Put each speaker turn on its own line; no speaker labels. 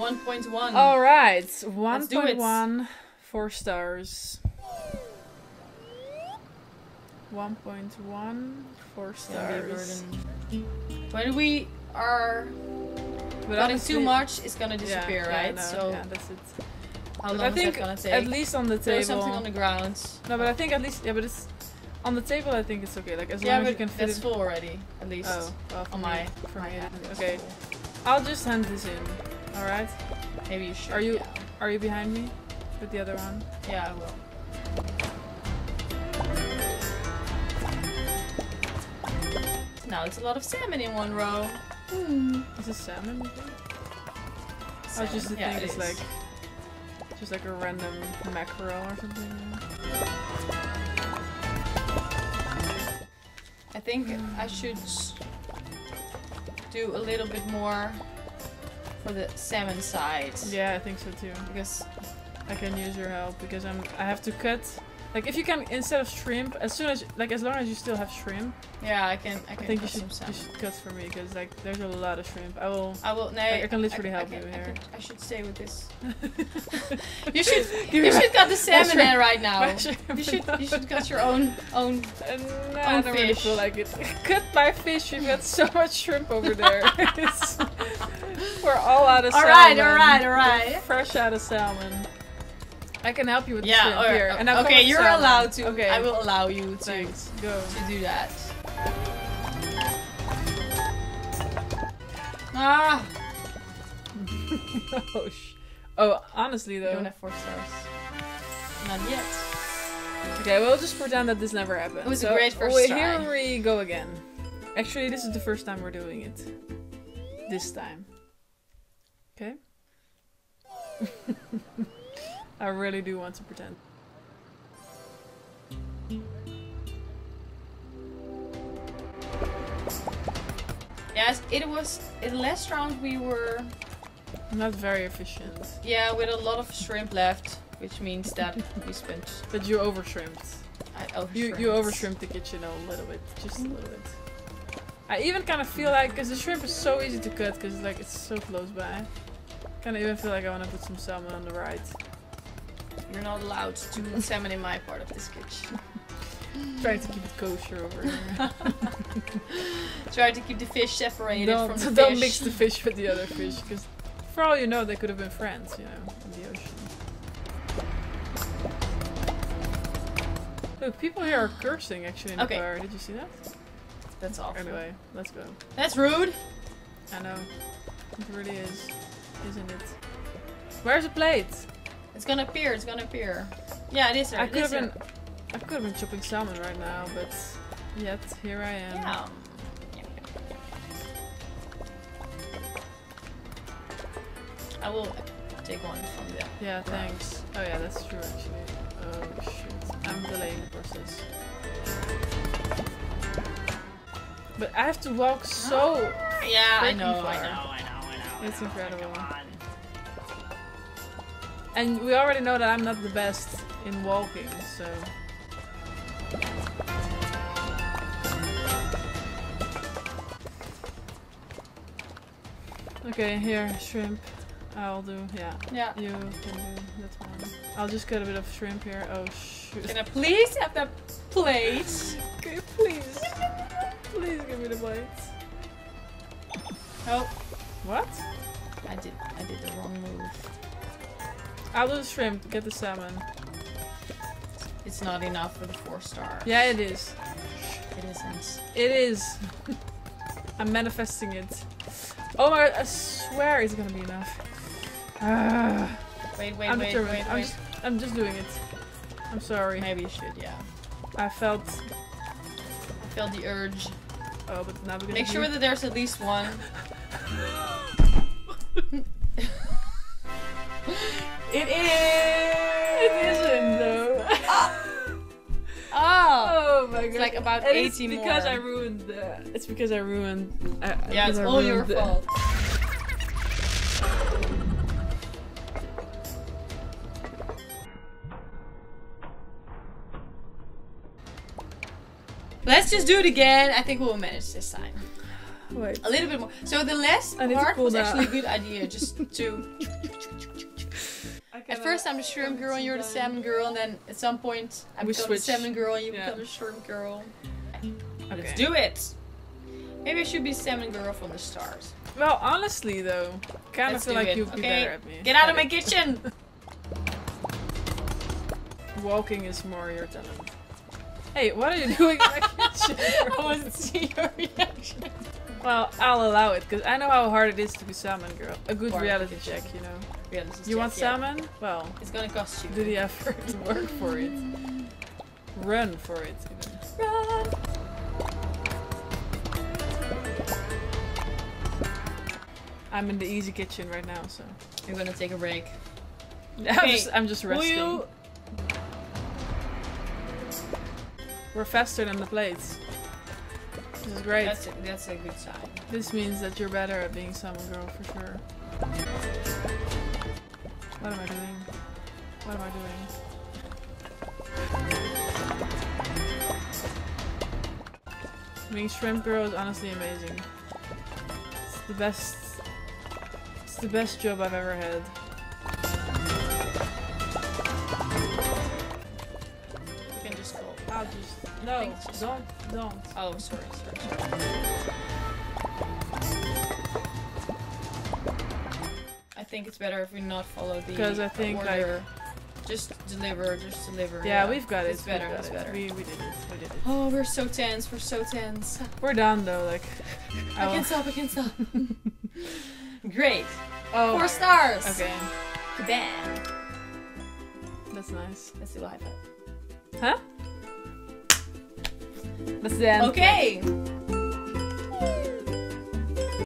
1.1.
All right,
do it.
1.1, four stars. 1.1, four
It's gonna be a
stars.
When we are
But
cutting
honestly-
too much, it's gonna disappear,
yeah, I
right?
know,
So
yeah, that's it.
how long
I think
gonna take?
at least on the table.
something on the ground.
No, but I think at least yeah, but it's on the table. I think it's okay. Like as
yeah,
long as you can fit it.
full already, at least.
Oh, well, for
on
me,
my
for
my
me. Okay. I'll just hand this in. All right.
Maybe you should.
Are you-
Yeah,
Are you behind me with the other one?
yeah I will. Now it's a lot of salmon in one row. Hmm.
Is this salmon? think? I just
yeah,
think it's
is.
like just like a random mackerel or something.
I think I should do a little bit more for the salmon side.
Yeah, I think so too.
Because
I can use your help because I'm. I have to cut. Like if you can instead of shrimp, as soon as like as long as you still have shrimp,
yeah, I can I can I
think you should
some
you should cut for me because like there's a lot of shrimp. I will.
I will. No,
I can literally help
I
you
can- I
here.
can- I should stay with this. You should.
Give
You should cut the salmon in right now. You should. You should cut your own own.
Uh, no, I don't really feel like it. Cut my fish. You've got so much shrimp over there. We're all out of
All
salmon.
right, all right, all
We're. Fresh out of salmon. I can help you with
Yeah. Or,
here. And come
okay, you're allowed to.
Okay.
I will allow you to
Thanks. Go.
to do that. Ah,
oh, sh- oh, honestly
you
though.
don't have four stars. Not yet.
Okay, we'll just pretend that this never happened.
It was a great first
wait,
try.
Here we go again. Actually, this is the first time we're doing it. This time. Okay? I really do want to pretend.
Yes, it was in the last round we were
Not very efficient.
yeah with a lot of shrimp left, which means that we spent.
But you over shrimped.
I over
You you over shrimped the kitchen a little bit. Just a little bit. I even kind of feel like, because the shrimp is so easy to cut, because like it's so close by. Kind of even feel like I want to put some salmon on the right.
You're not allowed to salmon in my part of this kitchen.
Trying to keep it kosher over here.
Try to keep the fish separated
don't,
from the
don't
fish.
mix the fish with the other fish, because for all you know, they could have been friends, you know, in the ocean. Look, people here are cursing actually in the
Okay.
car. Did you see that?
That's awful.
Anyway, let's go.
That's rude.
I know. It really is, isn't it? Where's the plate?
It's gonna appear. It's gonna appear. Yeah, it is there.
I could have been, I could have been chopping salmon right now, but yet here I am.
Yeah. I will take one from there.
Yeah, thanks. Oh yeah, that's true actually. Oh shit, I'm delaying the process. But I have to walk so.
Yeah, I know, I know, I know, I know.
It's
I know.
incredible.
Come on.
And we already know that I'm not the best in walking, so. Okay, here, shrimp. I'll do, yeah.
Yeah.
You can do that one. I'll just get a bit of shrimp here. Oh shoot.
Can I please have that plate?
Okay, please. Please give me the bite.
Oh,
What?
I did. I did the wrong move.
I'll do the shrimp, get the salmon.
It's not enough for the four star.
Yeah, it is.
It isn't.
It is. I'm manifesting it. Oh my I swear it's gonna be enough. Ah,
Wait, wait,
I'm
wait,
determined.
wait,
I'm just I'm just doing it. I'm sorry.
Maybe you should. Yeah.
I felt
I feel the urge.
oh but now we're gonna
Make sure that there's at least one. it is.
it isn't though.
Oh.
oh my god.
It's like about
And it's because
more.
I ruined the it's because I ruined I,
Yeah, it's
I
all your
the-
fault. Let's just do it again. I think we'll manage this time.
Wait.
A little bit more. So the last
I need to
part was
down.
actually a good idea, just to. At first, I'm the shrimp girl and you're the salmon girl, and then at some point, I
We
become
switch.
the salmon girl and you
Yeah.
become the shrimp girl. Let's do it. Maybe I should be salmon girl from the start.
Well, honestly though, kind of
Let's
feel like
it,
you'd be
okay?
better at me.
Get out of my kitchen!
Walking is more your talent. Hey, what are you doing in my kitchen?
I want to see your reaction.
Well, I'll allow it because I know how hard it is to be salmon girl. A good
Or
reality check, you know.
Yeah, is
You
check,
want
yeah.
salmon? Well,
It's gonna cost you.
do the effort to work for it. Run for it. Even.
Run!
I'm in the easy kitchen right now, so
You're gonna take a break.
I'm just I'm just resting.
you?
We're faster than the plates. This is great.
That's a, that's a good sign.
This means that you're better at being salmon girl for sure. What am I doing? What am I doing? Being shrimp girl is honestly amazing. It's the best. It's the best job I've ever had. No,
just-
don't, don't.
Oh, sorry, sorry, sorry. I think it's better if we not follow the
'Cause I think,
order. just deliver, just deliver.
Yeah, we've got it.
It's better, it's
it.
better.
We, we did it. We did it.
Oh, we're so tense. We're so tense.
We're done though. Like,
I
oh,
can't stop. I can't stop. Great.
oh.
Four stars.
Okay,
Bam.
that's nice.
Let's do a high five.
Huh? The end.
Okay.